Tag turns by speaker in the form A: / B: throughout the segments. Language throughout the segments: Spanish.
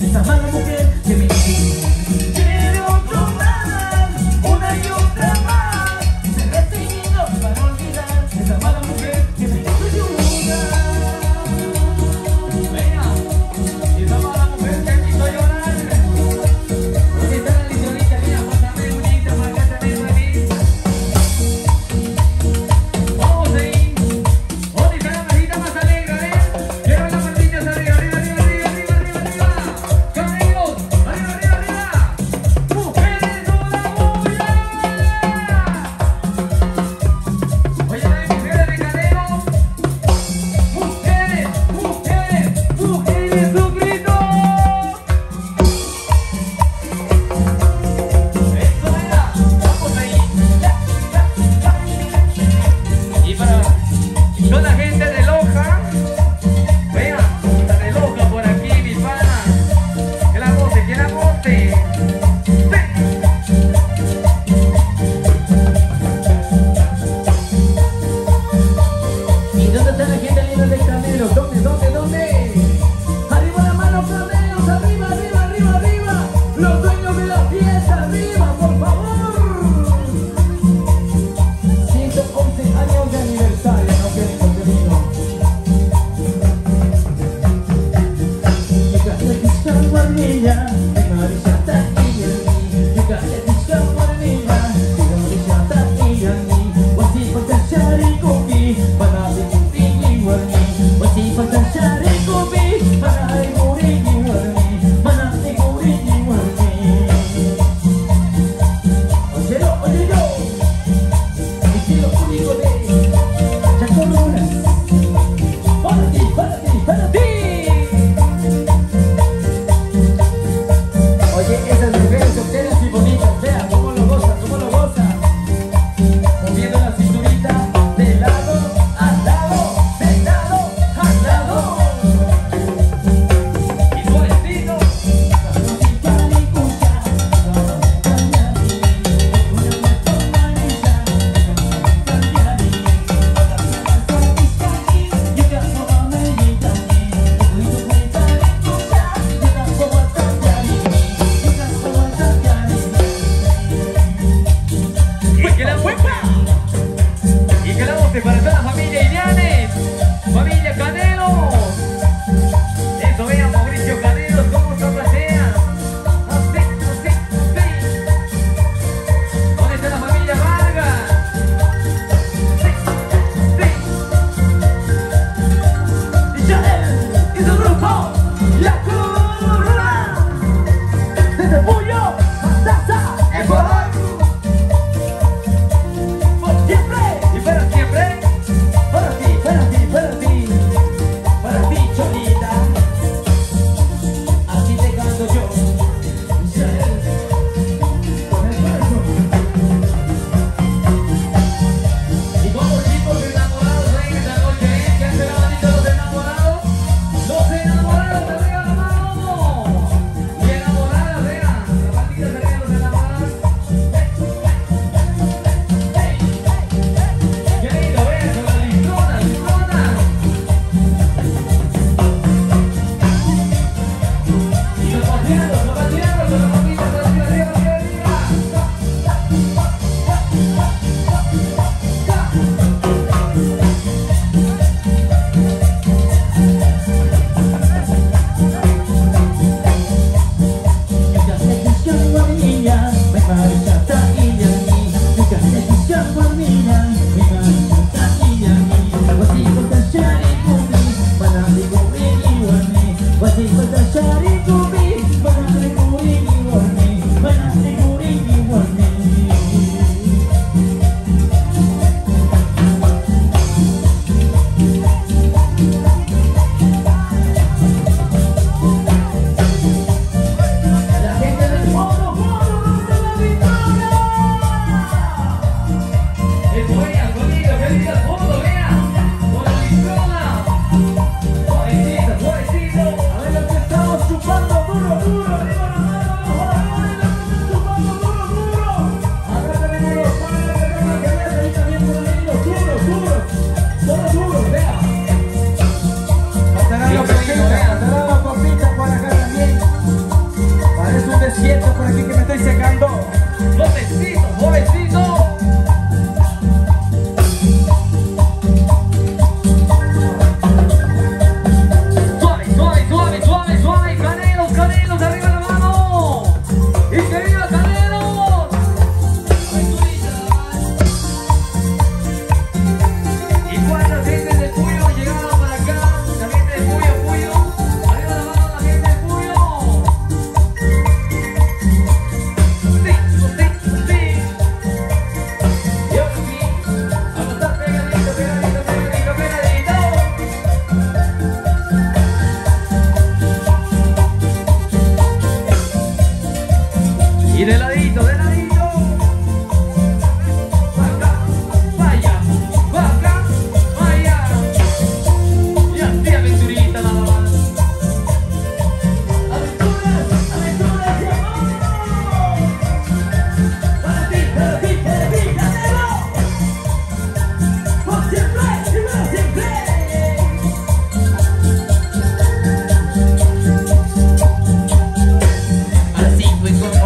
A: Bisa.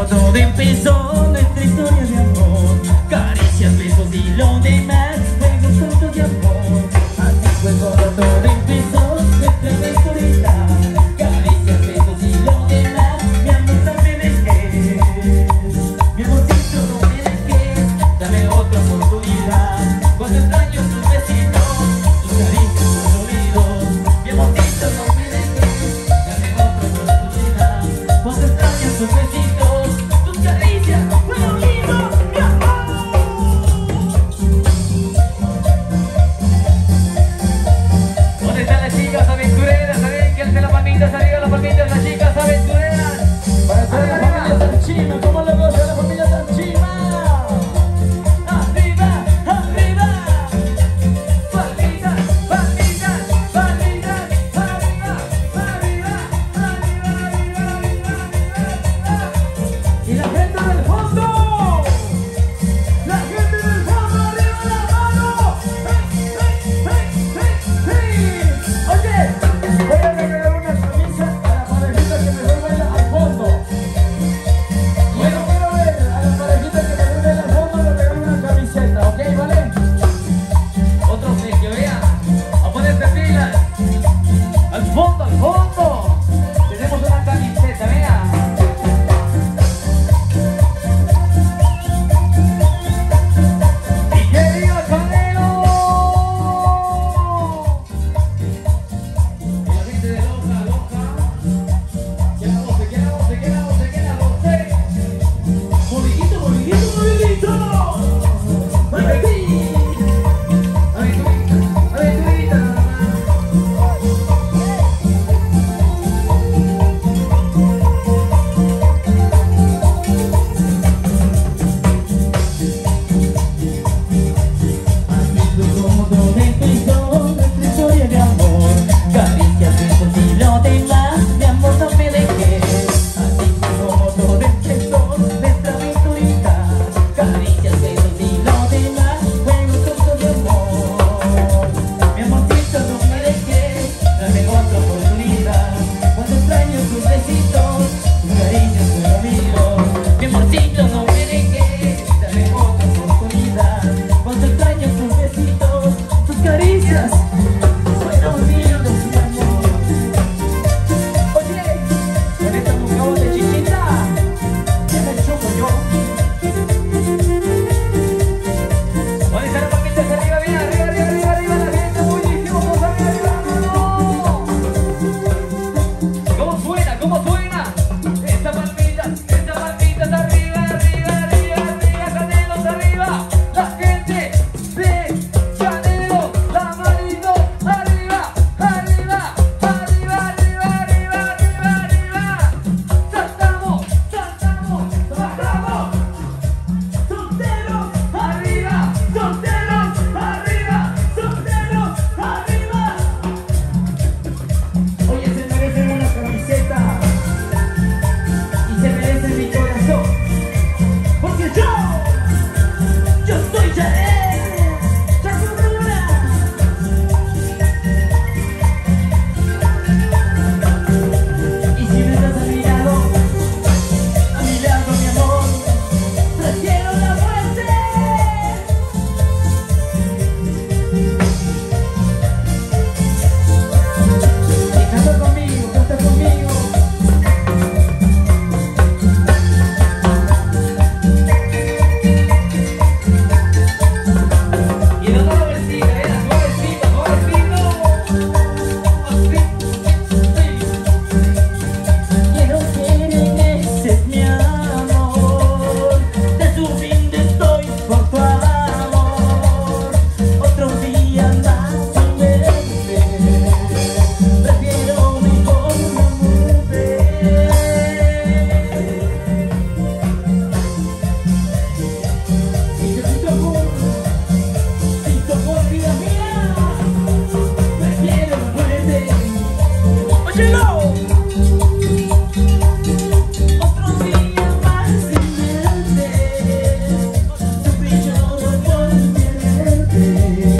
A: todo empezó nuestra historia de amor. Caricias, besos y lo demás Juegos tontos de amor. Así fue como todo empezó nuestra aventurita Caricias, besos y lo demás Mi amor, no me dejes Mi amorcito, no me dejes Dame otra oportunidad. Cuando